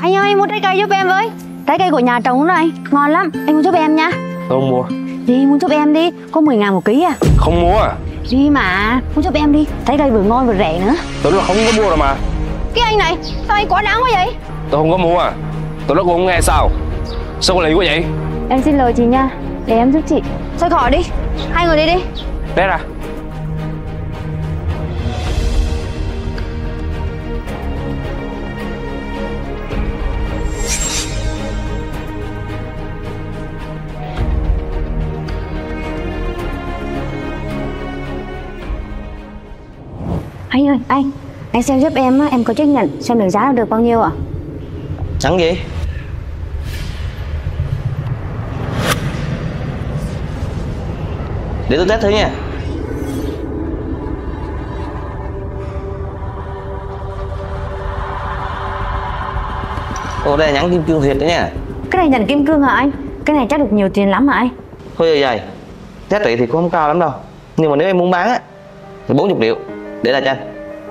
Anh ơi mua trái cây giúp em với. Trái cây của nhà trồng này Ngon lắm. Anh mua giúp em nha. Tôi không mua. Đi mua giúp em đi. Có 10 ngàn một ký à? Không mua. À Đi mà? Mua giúp em đi. Trái cây vừa ngon vừa rẻ nữa. Tôi là không có mua đâu mà. Cái anh này Sao anh quá đáng quá vậy? Tôi không có mua. À Tôi nói cô không nghe sao. Sao có lì quá vậy? Em xin lỗi chị nha. Để em giúp chị. Thôi khỏi đi. Hai người đi đi. Té ra Anh ơi anh. Anh xem giúp em Em có trách nhận Xem được giá được bao nhiêu ạ? Chẳng gì? Để tôi test thử nha. Ồ đây là nhãn kim cương thiệt đấy nha. Cái này nhận kim cương hả anh? Cái này chắc được nhiều tiền lắm hả anh? Thôi giờ vậy Giá trị thì cũng không cao lắm đâu. Nhưng mà nếu em muốn bán á Thì 40 triệu Để lại cho anh.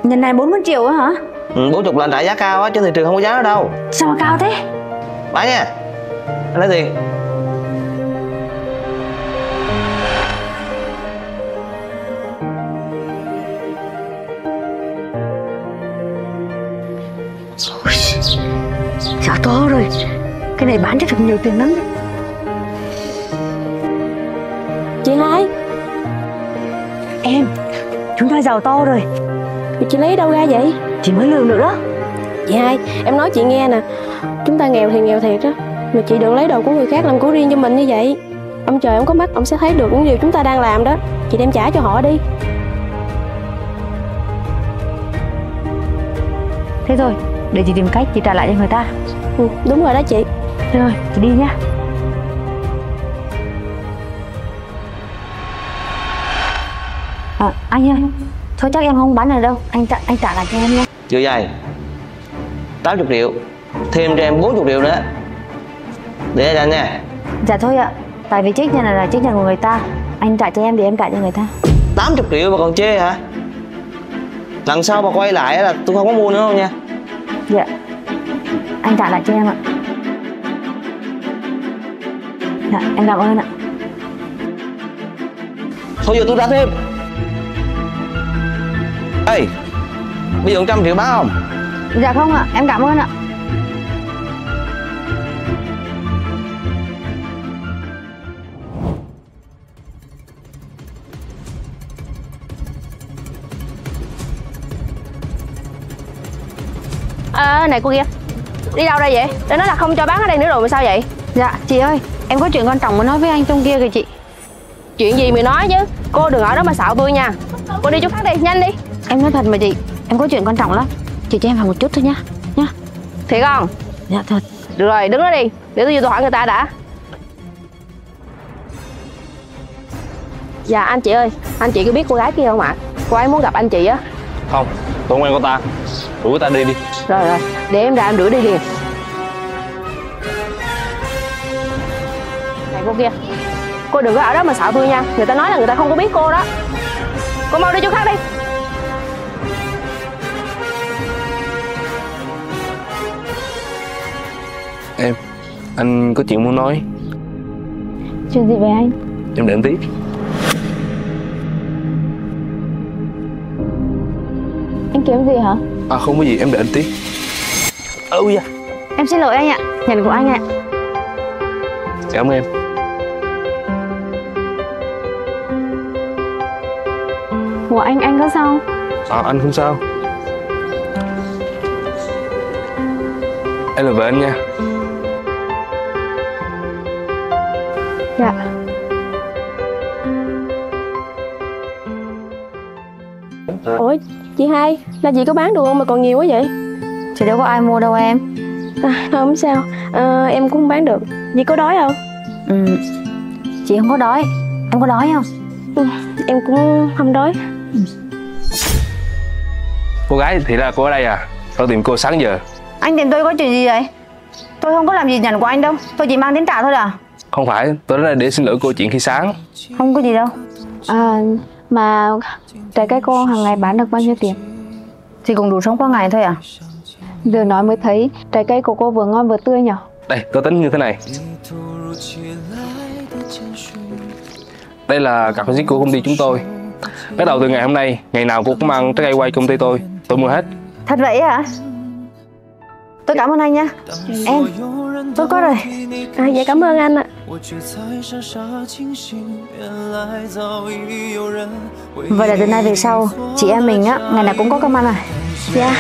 Nhân này 40 triệu á hả? Ừ, 40 là anh trả giá cao á Chứ thị trường không có giá đó đâu. Sao mà cao thế? Bán nha. Anh lấy tiền. Giá to rồi. Cái này bán chắc được nhiều tiền lắm. Đấy Chị hai. Em Chúng ta giàu to rồi. Thì chị lấy đâu ra vậy? Chỉ mới lường được đó. Chị hai Em nói chị nghe nè. Chúng ta nghèo thì nghèo thiệt đó Mà chị đừng lấy đồ của người khác làm của riêng cho mình như vậy. Ông trời ông có mắt Ông sẽ thấy được những điều chúng ta đang làm đó. Chị đem trả cho họ đi. Thế rồi Để chị tìm cách chị trả lại cho người ta. Ừ, Đúng rồi đó chị. Thế rồi chị đi nhá à, Anh ơi Thôi chắc em không bán được đâu. Anh trả, anh trả lại cho em nha Chưa dày 80 triệu. Thêm cho em 40 triệu nữa. Để anh nha Dạ thôi ạ. Tại vì trách nhận là, là trách nhận của người ta. Anh trả cho em thì em trả cho người ta. 80 triệu mà còn chê hả? Lần sau mà quay lại là tôi không có mua nữa đâu nha? Dạ. Anh trả lại cho em ạ. Dạ em cảm ơn ạ. Thôi giờ tôi trả thêm Ê Bây giờ 100 triệu bán không? Dạ không ạ em cảm ơn ạ. À này cô kia Đi đâu đây vậy? Để nói là không cho bán ở đây nữa rồi mà sao vậy? Dạ chị ơi em có chuyện quan trọng muốn nói với anh trong kia kìa chị. Chuyện gì mày nói chứ? Cô đừng ở đó mà xạo tôi nha. Cô đi chỗ khác đi nhanh đi Em nói thật mà chị Em có chuyện quan trọng lắm. Chị cho em vào một chút thôi nhá Nhá. Thiệt không? Dạ thật. Được rồi đứng đó đi. Để tôi vô tôi hỏi người ta đã. Dạ anh chị ơi Anh chị có biết cô gái kia không ạ? Cô ấy muốn gặp anh chị á. Không Tôi không quen cô ta. Rủ cô ta đi đi. Rồi rồi Để em ra em rửa đi liền. Này cô kia. Cô đừng có ở đó mà xạo tôi nha. Người ta nói là người ta không có biết cô đó. Cô mau đi chỗ khác đi Em Anh có chuyện muốn nói. Chuyện gì về anh? Em đợi anh tí Anh kiếm gì hả? À không có gì em đợi anh tí Ôi da. Em xin lỗi anh ạ Nhận của anh ạ. Cảm ơn em. Của anh anh có sao À anh không sao. Em là vợ anh nha Dạ. Ủa chị hai Là chị có bán được không mà còn nhiều quá vậy? Chị đâu có ai mua đâu em. À, Không sao. À, Em cũng không bán được. Chị có đói không? Ừ. Chị không có đói. Em có đói không? Ừ, Em cũng không đói. Cô gái thì là cô ở đây à? Tôi tìm cô sáng giờ. Anh tìm tôi có chuyện gì vậy? Tôi không có làm gì nhận của anh đâu. Tôi chỉ mang đến trả thôi à Không phải Tôi đến đây để xin lỗi cô chuyện khi sáng Không có gì đâu à, Mà trái cây cô hàng ngày bán được bao nhiêu tiền Thì cũng đủ sống qua ngày thôi à Giờ nói mới thấy trái cây của cô vừa ngon vừa tươi nhở Đây, tôi tính như thế này. Đây là card visit của công ty chúng tôi. Bắt đầu từ ngày hôm nay, ngày nào cô cũng mang trái cây quay công ty tôi. Tôi mua hết. Thật vậy hả? tôi cảm ơn anh nha em tôi có rồi. À, dạ cảm ơn anh ạ. Vậy là từ nay về sau chị em mình á ngày nào cũng có công ăn à? Dạ. yeah.